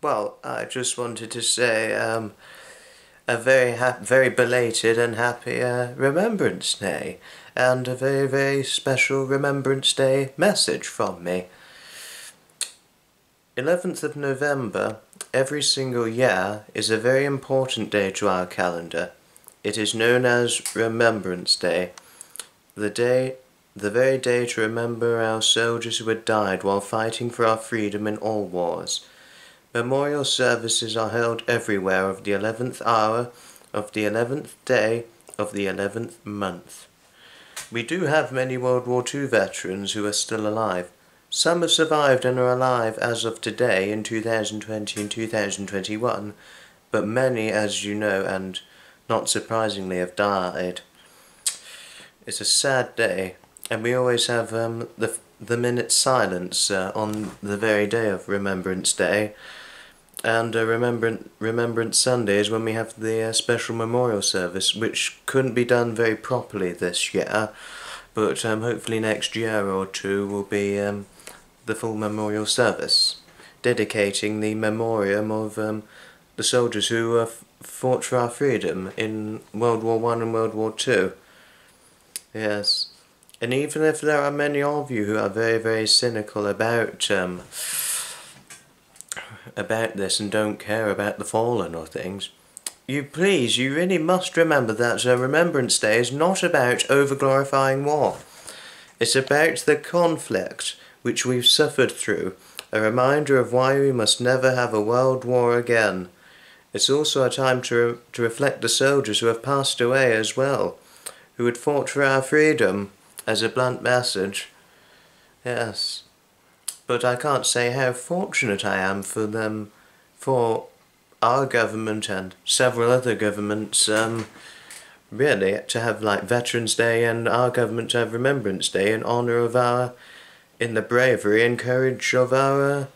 Well, I just wanted to say um, a very very belated and happy uh, Remembrance Day, and a very very special Remembrance Day message from me. 11th of November, every single year, is a very important day to our calendar. It is known as Remembrance Day, the day, the very day to remember our soldiers who had died while fighting for our freedom in all wars. Memorial services are held everywhere of the eleventh hour of the eleventh day of the eleventh month. We do have many World War II veterans who are still alive. Some have survived and are alive as of today in 2020 and 2021, but many, as you know, and not surprisingly, have died. It's a sad day, and we always have um, the the minute silence uh, on the very day of Remembrance Day. And uh, Remembrance, Remembrance Sunday is when we have the uh, special memorial service, which couldn't be done very properly this year, but um, hopefully next year or two will be um, the full memorial service, dedicating the memoriam of um, the soldiers who uh, fought for our freedom in World War One and World War Two. Yes, and even if there are many of you who are very, very cynical about um, about this and don't care about the fallen or things, you please, you really must remember that uh, Remembrance Day is not about over glorifying war. It's about the conflict which we've suffered through, a reminder of why we must never have a world war again. It's also a time to, re- to reflect the soldiers who have passed away as well, who had fought for our freedom, as a blunt message. Yes but I can't say how fortunate I am for them, for our government and several other governments, um, really, to have like Veterans Day and our government to have Remembrance Day in honour of our, in the bravery and courage of our uh,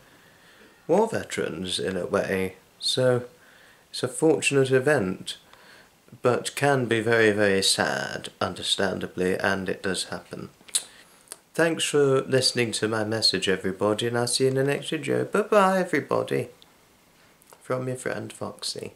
war veterans in a way. So it's a fortunate event, but can be very, very sad, understandably, and it does happen. Thanks for listening to my message, everybody, and I'll see you in the next video. Bye bye, everybody. From your friend Foxy.